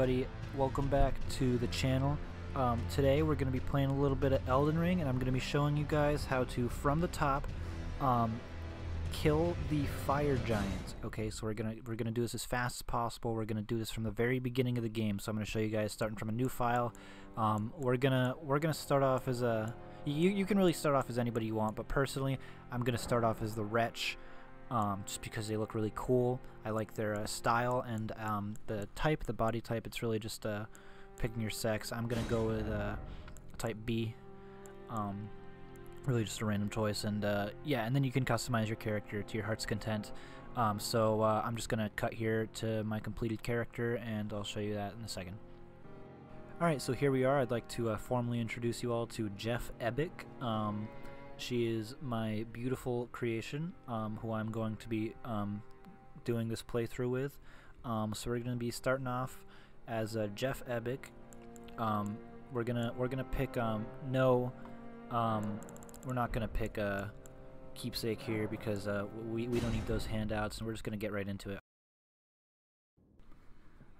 everybody, welcome back to the channel. Um, today we're going to be playing a little bit of Elden Ring and I'm going to be showing you guys how to, from the top, um, kill the fire giant. Okay, so we're gonna we're gonna do this as fast as possible. We're gonna do this from the very beginning of the game. So I'm gonna show you guys starting from a new file. Um, we're gonna we're gonna start off as a you you can really start off as anybody you want, but personally I'm gonna start off as the wretch. Um, just because they look really cool. I like their uh, style and um, the type, the body type. It's really just uh, picking your sex. I'm gonna go with uh, type B. Um, really just a random choice and uh, yeah and then you can customize your character to your heart's content um, so uh, I'm just gonna cut here to my completed character and I'll show you that in a second alright so here we are I'd like to uh, formally introduce you all to Jeff Epic um, she is my beautiful creation um, who I'm going to be um, doing this playthrough with um, so we're gonna be starting off as uh, Jeff Epic um, we're gonna we're gonna pick no um, we're not going to pick a keepsake here because uh, we, we don't need those handouts and we're just going to get right into it.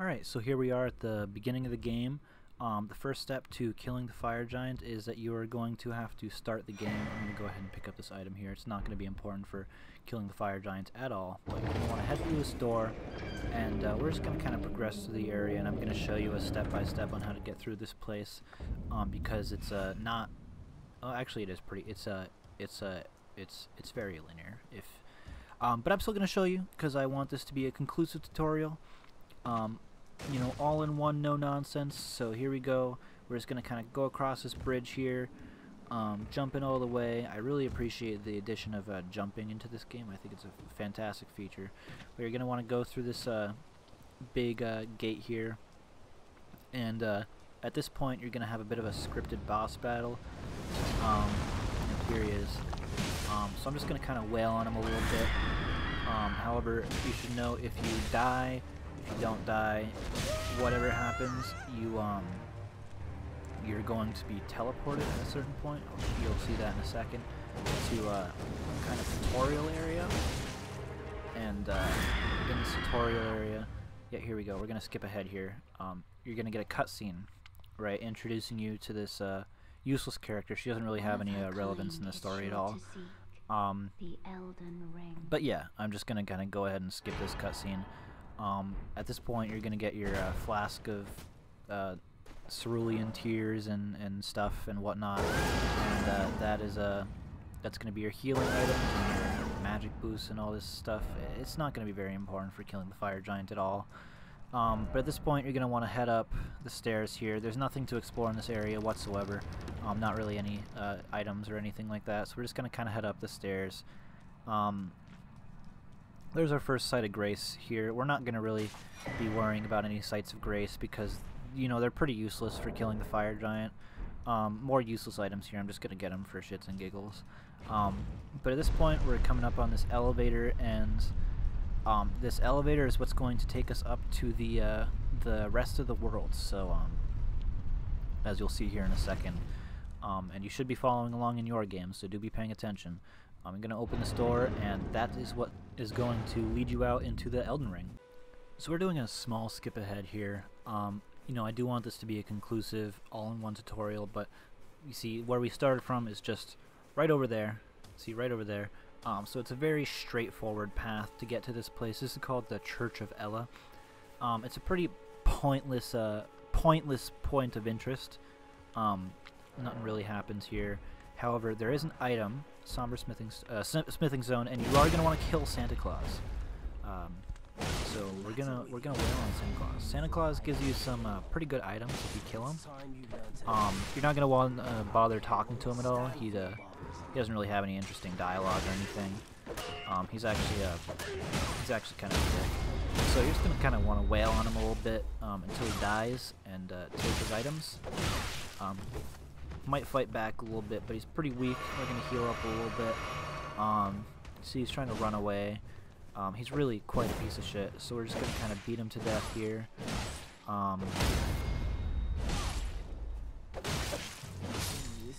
Alright, so here we are at the beginning of the game. Um, the first step to killing the fire giant is that you are going to have to start the game. I'm going to go ahead and pick up this item here. It's not going to be important for killing the fire giant at all, but you want to head through this door and uh, we're just going to kind of progress through the area and I'm going to show you a step-by-step -step on how to get through this place um, because it's uh, not Oh, actually, it is pretty. It's a. Uh, it's a. Uh, it's it's very linear. If, um, but I'm still gonna show you because I want this to be a conclusive tutorial. Um, you know, all in one, no nonsense. So here we go. We're just gonna kind of go across this bridge here, um, jumping all the way. I really appreciate the addition of uh, jumping into this game. I think it's a fantastic feature. But you're gonna want to go through this uh, big uh, gate here, and uh, at this point you're gonna have a bit of a scripted boss battle um, here he is. Um, so I'm just going to kind of wail on him a little bit. Um, however, you should know if you die, you don't die, whatever happens, you um, you're going to be teleported at a certain point. You'll see that in a second to uh, kind of tutorial area. And uh, in this tutorial area, yeah, here we go. We're gonna skip ahead here. Um, you're gonna get a cutscene, right, introducing you to this. Uh, useless character. She doesn't really have any uh, relevance in the story at all. Um, but yeah, I'm just gonna kind of go ahead and skip this cutscene. Um, at this point, you're gonna get your uh, flask of uh, cerulean tears and, and stuff and whatnot, and uh, that is a that's gonna be your healing items and your magic boosts and all this stuff. It's not gonna be very important for killing the fire giant at all. Um, but at this point, you're going to want to head up the stairs here. There's nothing to explore in this area whatsoever. Um, not really any uh, items or anything like that. So we're just going to kind of head up the stairs. Um, there's our first site of grace here. We're not going to really be worrying about any sites of grace because, you know, they're pretty useless for killing the fire giant. Um, more useless items here. I'm just going to get them for shits and giggles. Um, but at this point, we're coming up on this elevator and um, this elevator is what's going to take us up to the uh, the rest of the world. So, um, as you'll see here in a second, um, and you should be following along in your game, so do be paying attention. I'm going to open this door, and that is what is going to lead you out into the Elden Ring. So we're doing a small skip ahead here. Um, you know, I do want this to be a conclusive, all-in-one tutorial, but you see, where we started from is just right over there. See, right over there. Um, so it's a very straightforward path to get to this place. This is called the Church of Elleh. Um, it's a pretty pointless, uh, pointless point of interest. Um, nothing really happens here. However, there is an item, Somber Smithing, uh, Smithing Stone, and you are going to want to kill Santa Claus. Um, so we're gonna we're gonna wail on Santa Claus. Santa Claus gives you some uh, pretty good items if you kill him. Um, you're not gonna want uh, bother talking to him at all. He's uh, he doesn't really have any interesting dialogue or anything. Um, he's actually uh, he's actually kind of sick. So you're just gonna kind of want to wail on him a little bit um, until he dies and uh, take his items. Um, might fight back a little bit, but he's pretty weak. We're gonna heal up a little bit. Um, see, he's trying to run away. Um, he's really quite a piece of shit, so we're just gonna kind of beat him to death here. Um,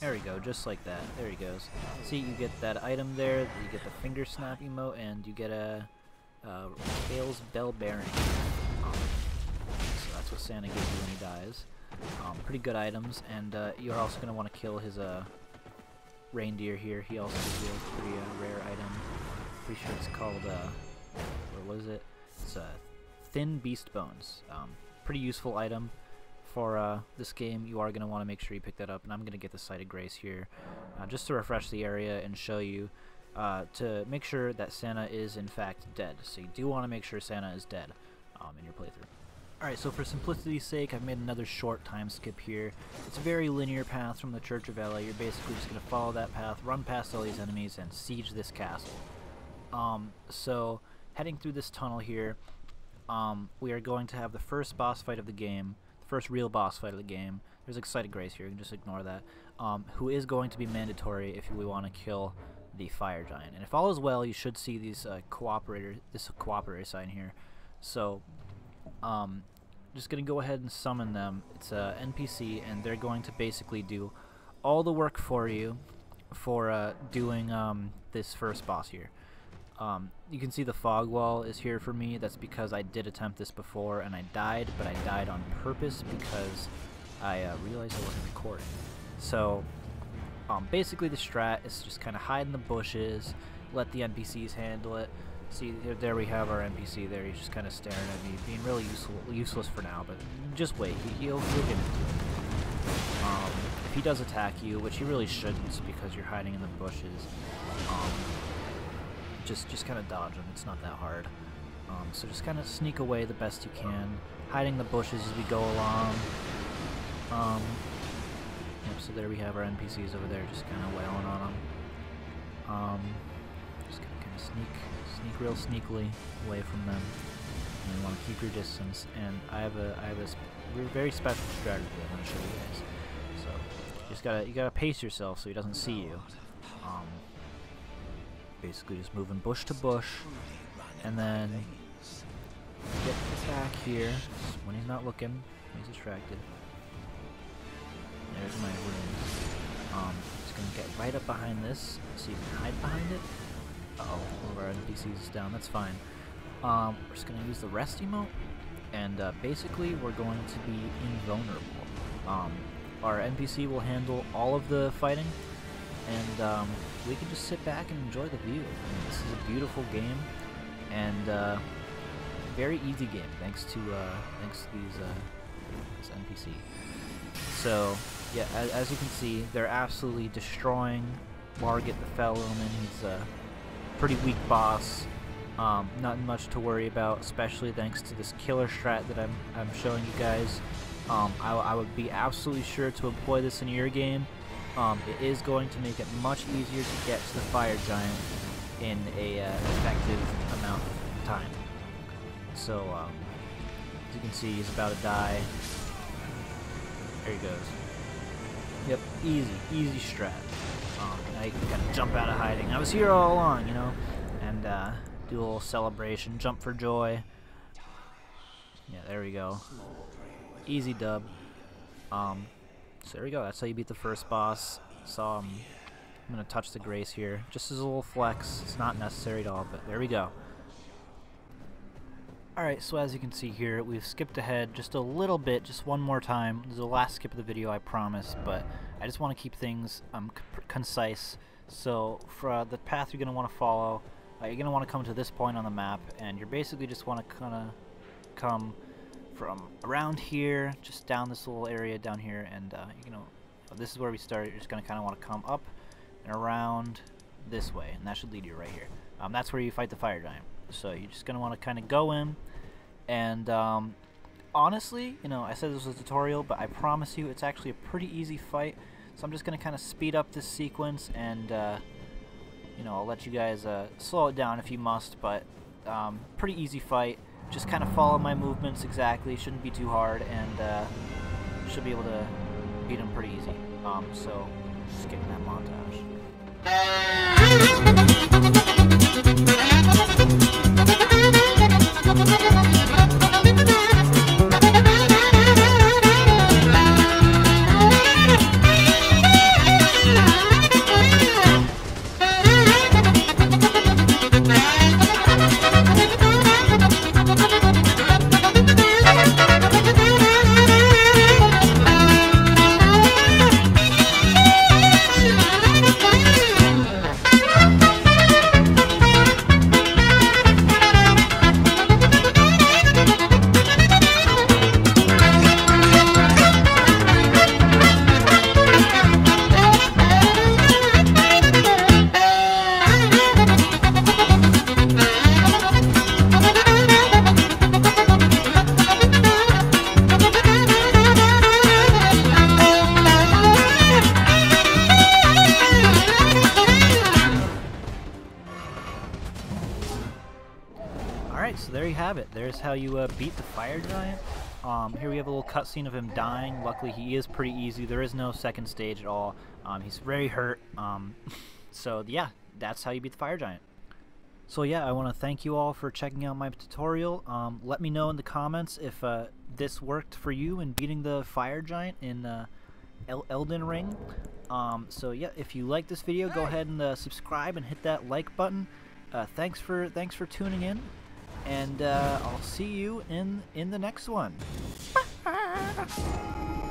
there we go, just like that. There he goes. See, you get that item there, you get the finger snap emote, and you get a uh, Bell bearing. So that's what Santa gives you when he dies. Um, pretty good items, and uh, you're also going to want to kill his uh, reindeer here. He also gives you a pretty uh, rare item. Pretty sure it's called, uh, what was it? It's uh, Thin Beast Bones. Um, pretty useful item for uh, this game. You are going to want to make sure you pick that up, and I'm going to get the Site of Grace here uh, just to refresh the area and show you uh, to make sure that Santa is in fact dead. So you do want to make sure Santa is dead um, in your playthrough. Alright, so for simplicity's sake, I've made another short time skip here. It's a very linear path from the Church of Elleh. You're basically just going to follow that path, run past all these enemies, and siege this castle. Um, so, heading through this tunnel here, um, we are going to have the first boss fight of the game, the first real boss fight of the game. There's a Site of Grace here, you can just ignore that, um, who is going to be mandatory if we want to kill the Fire Giant. And if all is well, you should see these uh, cooperator, this cooperator sign here. So, um, just going to go ahead and summon them. It's a NPC, and they're going to basically do all the work for you for uh, doing um, this first boss here. Um, you can see the fog wall is here for me. That's because I did attempt this before and I died, but I died on purpose because I uh, realized I wasn't recording. So um, basically the strat is just kind of hide in the bushes, let the NPCs handle it. See, there we have our NPC there. He's just kind of staring at me, being really useful, useless for now, but just wait. He, will he'll get into it. Um, if he does attack you, which he really shouldn't because you're hiding in the bushes, um, just just kind of dodge him. It's not that hard. Um, so just kind of sneak away the best you can, hiding the bushes as we go along. Um, yep, so there we have our NPCs over there, just kind of wailing on them. Um, sneak, sneak real sneakily away from them. And you want to keep your distance. And I have a, I have a very special strategy I'm gonna show you guys. So, you just gotta, you gotta pace yourself so he doesn't see you. Um, basically just moving bush to bush, and then get back here when he's not looking, when he's distracted. There's my room. Um, gonna get right up behind this, so you can hide behind it. Uh oh, one of our NPCs is down, that's fine. Um, we're just gonna use the rest emote, and uh, basically we're going to be invulnerable. Um, our NPC will handle all of the fighting, and um, we can just sit back and enjoy the view. I mean, this is a beautiful game, and uh, very easy game thanks to uh, thanks to these uh, this NPC. So yeah, as, as, you can see, they're absolutely destroying Margit the Fell Omen. He's a pretty weak boss. Um, nothing much to worry about, especially thanks to this killer strat that I'm, I'm showing you guys. Um, I, I would be absolutely sure to employ this in your game um, it is going to make it much easier to get to the fire giant in a uh, effective amount of time. So, um, as you can see, he's about to die. There he goes. Yep, easy, easy strat. Kind of jump out of hiding. I was here all along, you know, and uh, do a little celebration, jump for joy. Yeah, there we go. Easy dub. Um, so there we go. That's how you beat the first boss. So um, I'm going to touch the Grace here. Just as a little flex. It's not necessary at all, but there we go. Alright, so as you can see here, we've skipped ahead just a little bit, just one more time. This is the last skip of the video, I promise, but I just want to keep things um, concise. So for uh, the path you're going to want to follow, uh, you're going to want to come to this point on the map, and you're basically just want to kind of come from around here, just down this little area down here, and uh, you know, this is where we start. You're just gonna kind of want to come up and around this way, and that should lead you right here. Um, that's where you fight the fire giant. So you're just gonna want to kind of go in, and um, honestly, you know, I said this was a tutorial, but I promise you, it's actually a pretty easy fight. So I'm just gonna kind of speed up this sequence, and uh, you know, I'll let you guys uh, slow it down if you must, but um, pretty easy fight just kind of follow my movements exactly. Shouldn't be too hard, and uh, should be able to beat him pretty easy. Um, so, skipping that montage oh you. You have it. There's how you uh, beat the fire giant. Um, here we have a little cutscene of him dying. Luckily, he is pretty easy. There is no second stage at all. Um, he's very hurt. Um, so yeah, that's how you beat the fire giant. So yeah, I want to thank you all for checking out my tutorial. Um, let me know in the comments if uh, this worked for you in beating the fire giant in uh, El Elden Ring. Um, so yeah, if you like this video, go ahead and uh, subscribe and hit that like button. Uh, thanks for thanks for tuning in, and uh, I'll see you in in the next one.